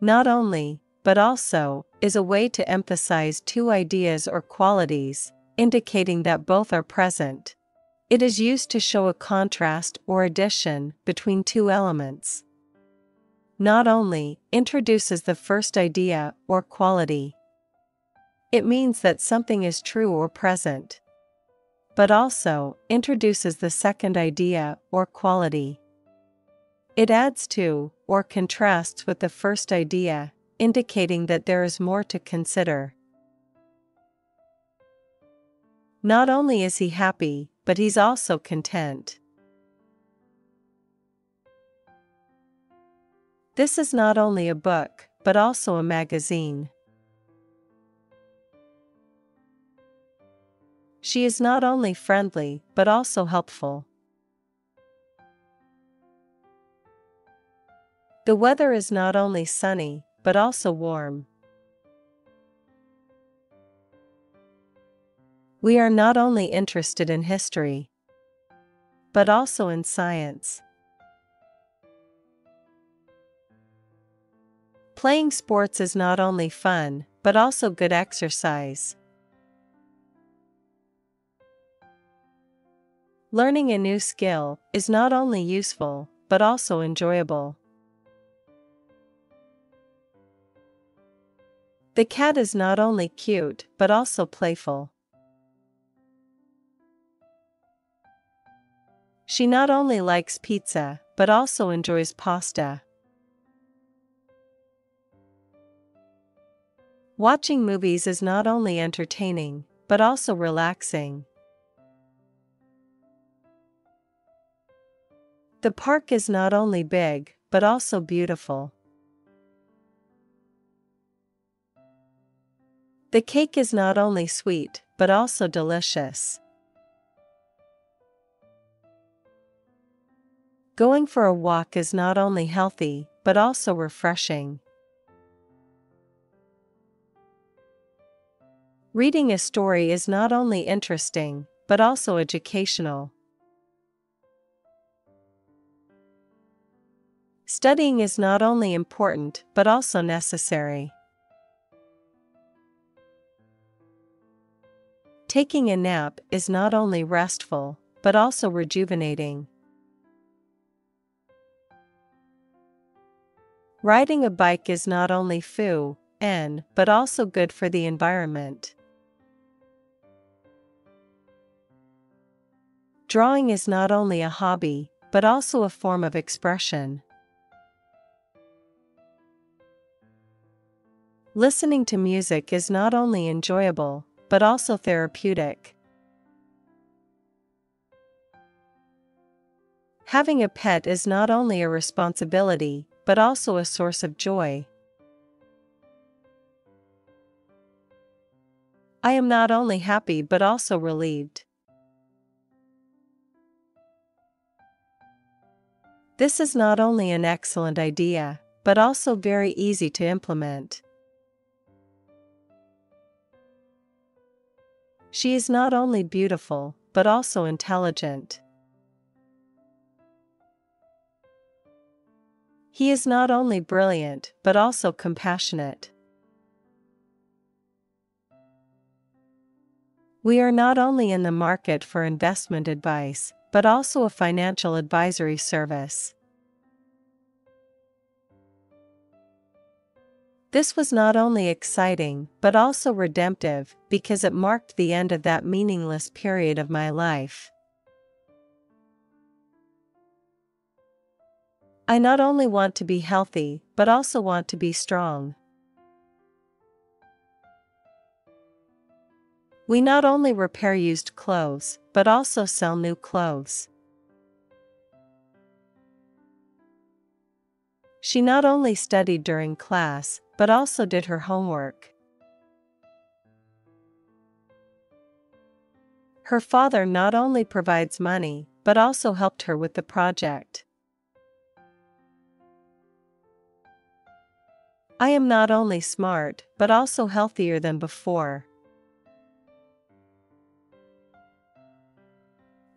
Not only, but also, is a way to emphasize two ideas or qualities, indicating that both are present. It is used to show a contrast or addition between two elements. Not only introduces the first idea or quality. It means that something is true or present. But also introduces the second idea or quality. It adds to, or contrasts with the first idea, indicating that there is more to consider. Not only is he happy, but he's also content. This is not only a book, but also a magazine. She is not only friendly, but also helpful. The weather is not only sunny, but also warm. We are not only interested in history, but also in science. Playing sports is not only fun, but also good exercise. Learning a new skill is not only useful, but also enjoyable. The cat is not only cute, but also playful. She not only likes pizza, but also enjoys pasta. Watching movies is not only entertaining, but also relaxing. The park is not only big, but also beautiful. The cake is not only sweet, but also delicious. Going for a walk is not only healthy, but also refreshing. Reading a story is not only interesting, but also educational. Studying is not only important, but also necessary. Taking a nap is not only restful, but also rejuvenating. Riding a bike is not only foo, n, but also good for the environment. Drawing is not only a hobby, but also a form of expression. Listening to music is not only enjoyable, but also therapeutic. Having a pet is not only a responsibility, but also a source of joy. I am not only happy but also relieved. This is not only an excellent idea, but also very easy to implement. She is not only beautiful, but also intelligent. He is not only brilliant, but also compassionate. We are not only in the market for investment advice, but also a financial advisory service. This was not only exciting, but also redemptive because it marked the end of that meaningless period of my life. I not only want to be healthy, but also want to be strong. We not only repair used clothes, but also sell new clothes. She not only studied during class, but also did her homework. Her father not only provides money, but also helped her with the project. I am not only smart, but also healthier than before.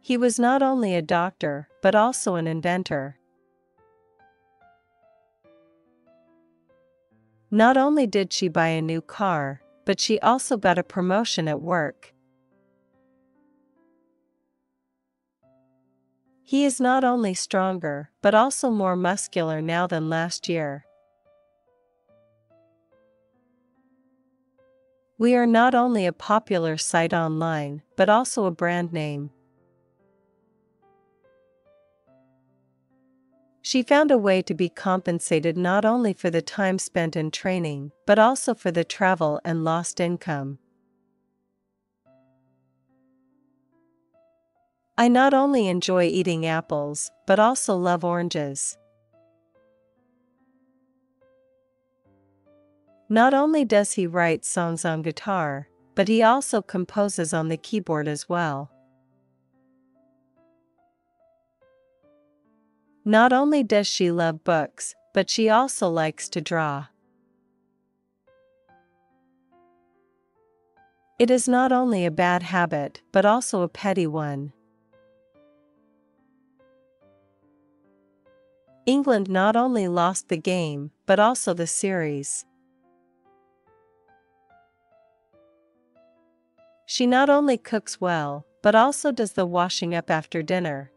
He was not only a doctor, but also an inventor. Not only did she buy a new car, but she also got a promotion at work. He is not only stronger, but also more muscular now than last year. We are not only a popular site online, but also a brand name. She found a way to be compensated not only for the time spent in training, but also for the travel and lost income. I not only enjoy eating apples, but also love oranges. Not only does he write songs on guitar, but he also composes on the keyboard as well. Not only does she love books, but she also likes to draw. It is not only a bad habit, but also a petty one. England not only lost the game, but also the series. She not only cooks well, but also does the washing up after dinner.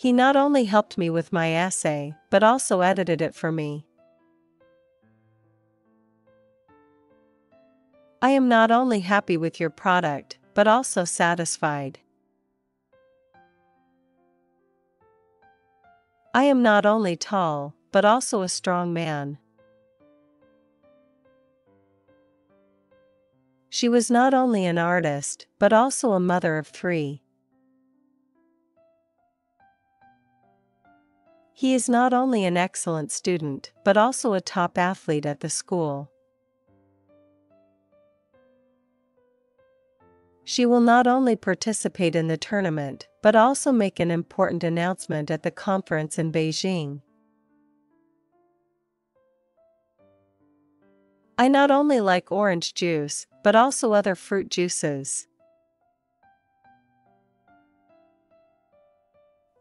He not only helped me with my essay, but also edited it for me. I am not only happy with your product, but also satisfied. I am not only tall, but also a strong man. She was not only an artist, but also a mother of three. He is not only an excellent student, but also a top athlete at the school. She will not only participate in the tournament, but also make an important announcement at the conference in Beijing. I not only like orange juice, but also other fruit juices.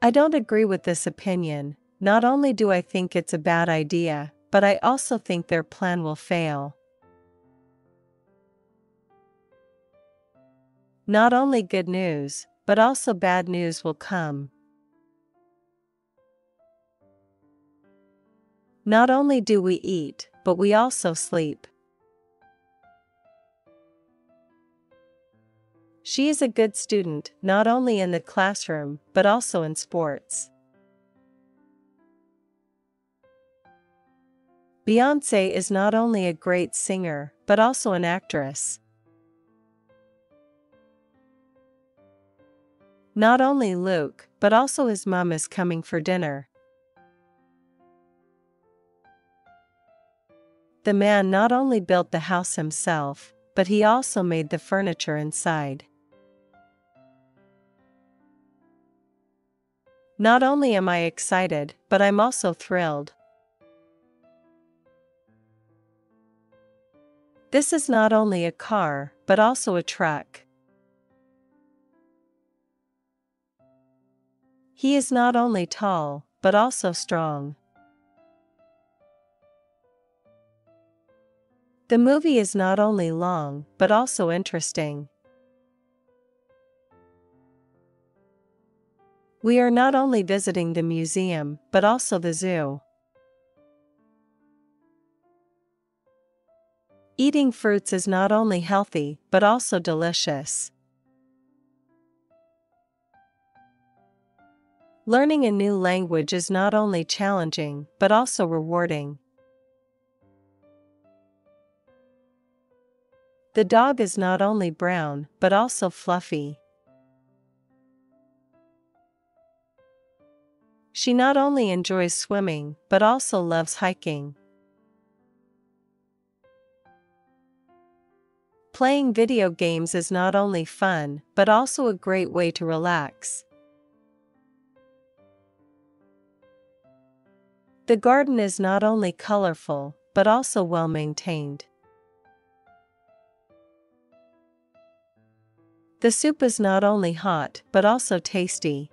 I don't agree with this opinion, not only do I think it's a bad idea, but I also think their plan will fail. Not only good news, but also bad news will come. Not only do we eat, but we also sleep. She is a good student, not only in the classroom, but also in sports. Beyonce is not only a great singer, but also an actress. Not only Luke, but also his mum is coming for dinner. The man not only built the house himself, but he also made the furniture inside. Not only am I excited, but I'm also thrilled. This is not only a car, but also a truck. He is not only tall, but also strong. The movie is not only long, but also interesting. We are not only visiting the museum, but also the zoo. Eating fruits is not only healthy, but also delicious. Learning a new language is not only challenging, but also rewarding. The dog is not only brown, but also fluffy. She not only enjoys swimming, but also loves hiking. Playing video games is not only fun, but also a great way to relax. The garden is not only colorful, but also well maintained. The soup is not only hot, but also tasty.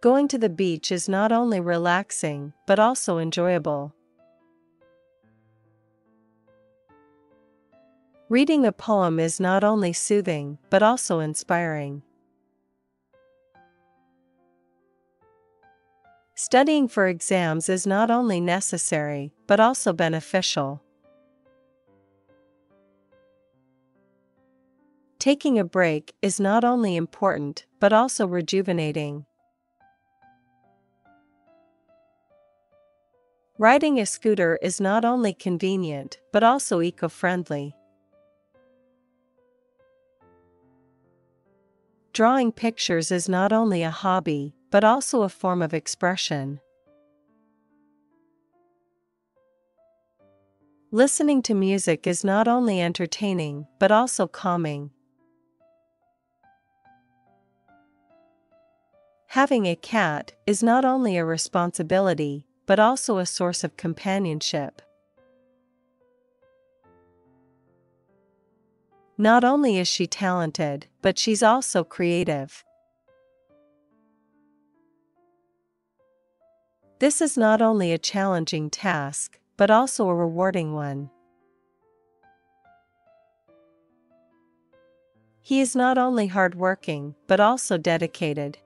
Going to the beach is not only relaxing, but also enjoyable. Reading a poem is not only soothing, but also inspiring. Studying for exams is not only necessary, but also beneficial. Taking a break is not only important, but also rejuvenating. Riding a scooter is not only convenient, but also eco Drawing pictures is not only a hobby, but also a form of expression. Listening to music is not only entertaining, but also calming. Having a cat is not only a responsibility, but also a source of companionship. Not only is she talented, but she's also creative. This is not only a challenging task, but also a rewarding one. He is not only hardworking, but also dedicated.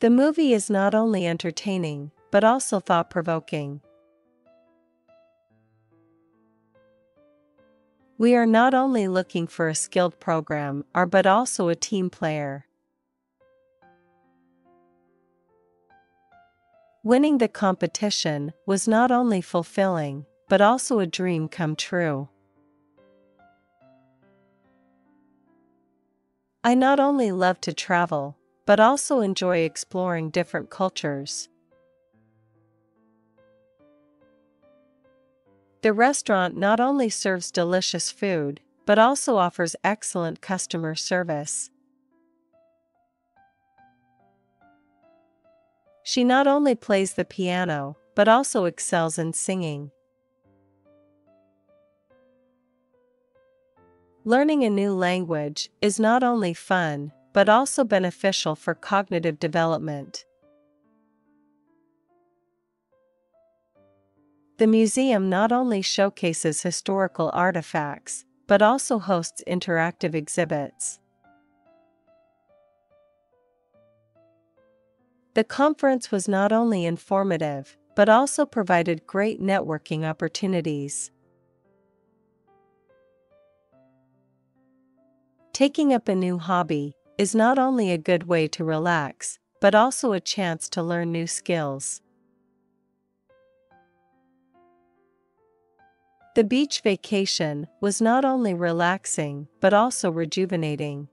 The movie is not only entertaining, but also thought provoking. We are not only looking for a skilled programmer, but also a team player. Winning the competition was not only fulfilling, but also a dream come true. I not only love to travel, but also enjoy exploring different cultures. The restaurant not only serves delicious food, but also offers excellent customer service. She not only plays the piano, but also excels in singing. Learning a new language is not only fun, but also beneficial for cognitive development. The museum not only showcases historical artifacts, but also hosts interactive exhibits. The conference was not only informative, but also provided great networking opportunities. Taking up a new hobby, is not only a good way to relax, but also a chance to learn new skills. The beach vacation was not only relaxing but also rejuvenating.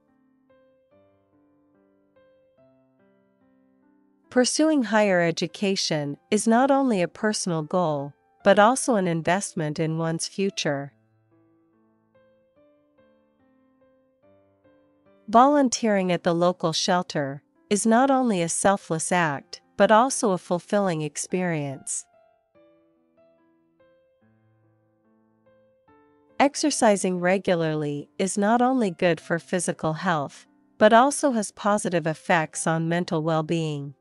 Pursuing higher education is not only a personal goal, but also an investment in one's future. Volunteering at the local shelter is not only a selfless act, but also a fulfilling experience. Exercising regularly is not only good for physical health, but also has positive effects on mental well being.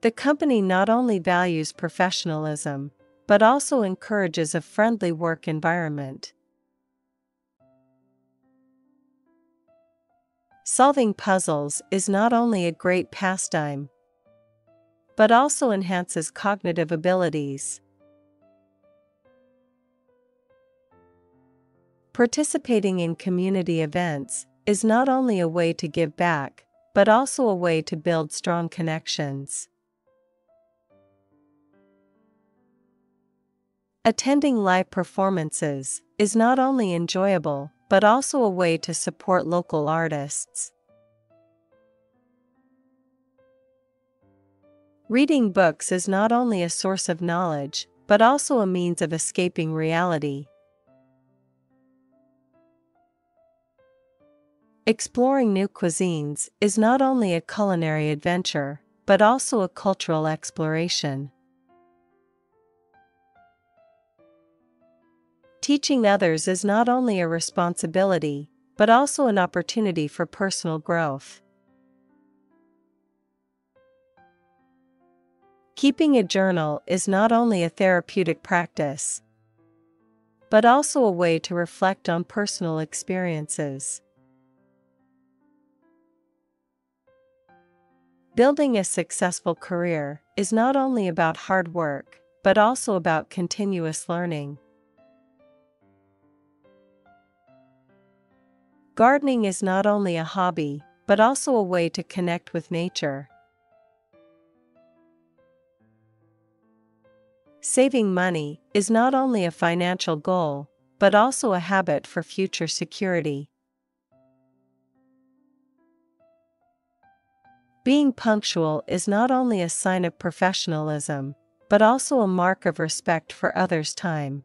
The company not only values professionalism, but also encourages a friendly work environment. Solving puzzles is not only a great pastime, but also enhances cognitive abilities. Participating in community events is not only a way to give back, but also a way to build strong connections. Attending live performances is not only enjoyable, but also a way to support local artists. Reading books is not only a source of knowledge, but also a means of escaping reality. Exploring new cuisines is not only a culinary adventure, but also a cultural exploration. Teaching others is not only a responsibility, but also an opportunity for personal growth. Keeping a journal is not only a therapeutic practice, but also a way to reflect on personal experiences. Building a successful career is not only about hard work, but also about continuous learning. Gardening is not only a hobby, but also a way to connect with nature. Saving money is not only a financial goal, but also a habit for future security. Being punctual is not only a sign of professionalism, but also a mark of respect for others' time.